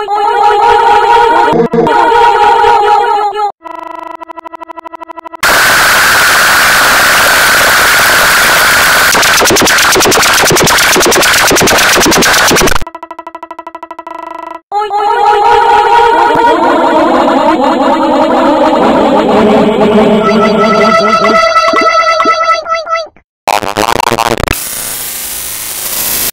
Oh, oh,